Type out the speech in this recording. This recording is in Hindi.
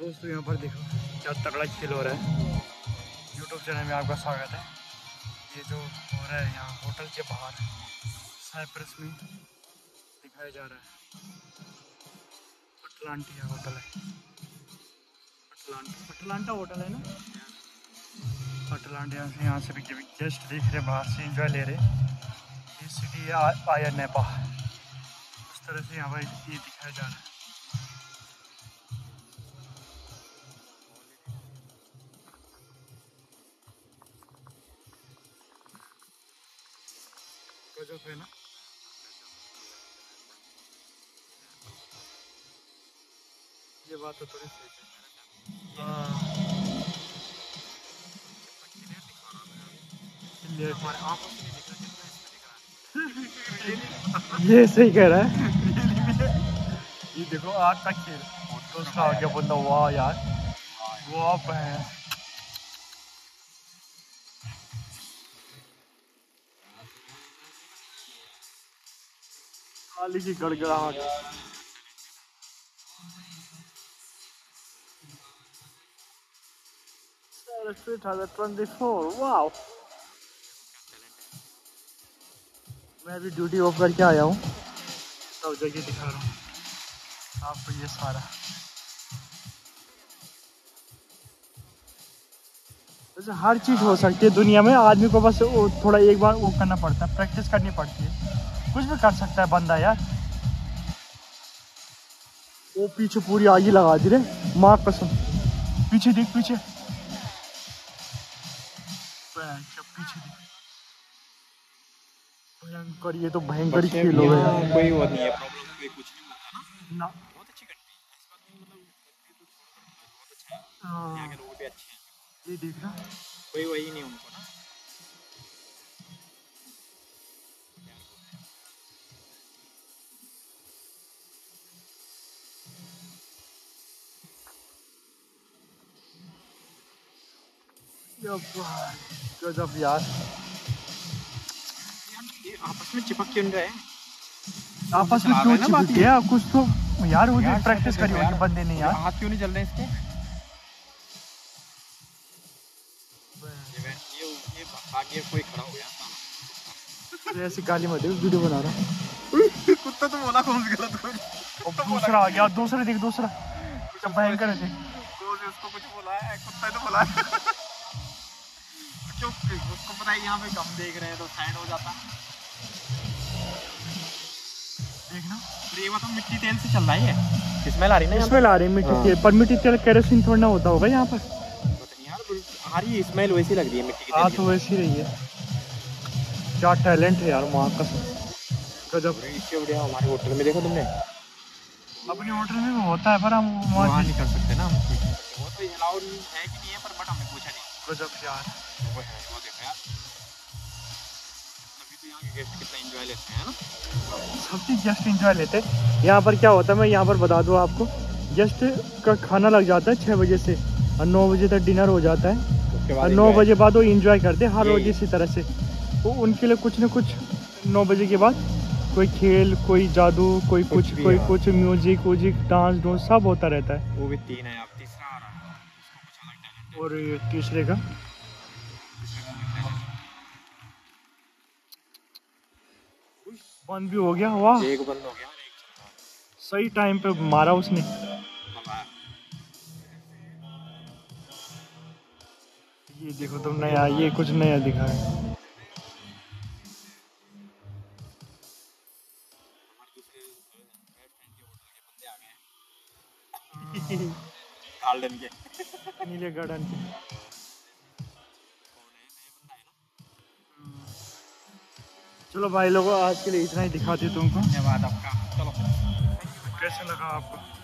दोस्तों, यहाँ पर देखो, क्या तगड़ा खेल हो रहा है। यूट्यूब चैनल में आपका स्वागत है। ये जो हो रहा है यहाँ होटल के बाहर साइप्रस में दिखाया जा रहा है। अटलांटिया होटल है। अटलांटा अटलांटा होटल है ना? अटलांटिया से यहाँ से भी गेस्ट देख रहे बाहर से इंजॉय ले रहे ये सिटी है आया नेपाल उस तरह से यहाँ पर ये दिखाया जा रहा है। गजब है ना? ये बात तो थोड़ी सही है। हाँ। ये सही कह रहा है। ये देखो आग का खेल। दूसरा आ गया बंदा वाह यार। वाह है खाली की गड़गड़ाहट। वाह मैं अभी ड्यूटी ऑफ़ करके आया हूँ। सब जगह दिखा रहा हूँ। आपको ये सारा। वैसे हर चीज़ हो सकती है दुनिया में आदमी को बस थोड़ा एक बार वो करना पड़ता है प्रैक्टिस करनी पड़ती है। कुछ भी कर सकता है बंदा यार। वो पीछे पूरी आगी लगा दी रे। माँ कसम। पीछे देख पीछे। पीछे देख। भयंकर ये तो भयंकर खेल हो गया। कोई वो नहीं है प्रॉब्लम कोई कुछ नहीं होता ना। ना। बहुत अच्छी कंट्री है इस बात में मतलब बहुत अच्छा है। हाँ, यहाँ के लोग भी अच्छे हैं। ये देख ना। कोई वही नहीं उनको ना। गजब यार। ये आपस में चिपक क्यों नहीं रहे? आपस में क्यों हैं चिपक गया कुछ तो यार वो यार, प्रैक्टिस करी होगी बंदे ने यार। हाथ क्यों नहीं चल रहे इसके ये ये आगे कोई खड़ा हो गया सामने। ऐसी गाली मत दे वीडियो बना रहा कुत्ता तो बोला कौन सी गलत हो दूसरा आ गया दूसरा देख दूसरा। क्या भयंकर है देख। उसको कुछ बोला है कुत्ता तो बोला है। उसको पता है यहाँ पे कम देख रहे हैं तो साइड हो जाता। देखना। ये बात मिट्टी तेल से चल रहा है ये? स्मेल आ रही है ना इसमें ला रहे मिट्टी हाँ। तेल पर मिट्टी तेल केरोसिन थोड़ा ना होता होगा यहाँ पर। आ रही है स्मेल वैसी लग रही है मिट्टी की हाँ तो वैसी रही है। क्या टैलेंट है यार वहाँ का। गजब। इससे बढ़िया हमारे होटल में देखा तुमने। अपने होटल में भी होता है पर हम वहाँ नहीं कर सकते ना हम। नहीं। वो तो अलाउड है कि नहीं है पर बट हमने पूछा नहीं। गजब यार। वो है वो देखो यार तभी तो यहाँ के गेस्ट कितना एंजॉय लेते हैं। ना सब चीज़ गेस्ट इंजॉय लेते हैं यहाँ पर क्या होता है मैं यहाँ पर बता दूँ आपको। गेस्ट का खाना लग जाता है छः बजे से और नौ बजे तक डिनर हो जाता है। और नौ बजे बाद वो इंजॉय करते हैं हर रोज इसी तरह से। वो उनके लिए कुछ न कुछ नौ बजे के बाद कोई खेल कोई जादू कोई कुछ कुछ कोई। कुछ म्यूज़िक व्यूजिक डांस डोंस सब होता रहता है। वो भी तीन है अब तीसरा आ रहा है। और तीसरे का। बंद भी हो गया वाह। एक बंद हो गया। सही टाइम पे मारा उसने। ये देखो तुम नया ये कुछ नया दिखा है हैं। गार्डन के। नीले गार्डन के। चलो भाई लोगों, आज के लिए इतना ही दिखाते तुमको। धन्यवाद आपका। चलो, कैसे लगा आपको?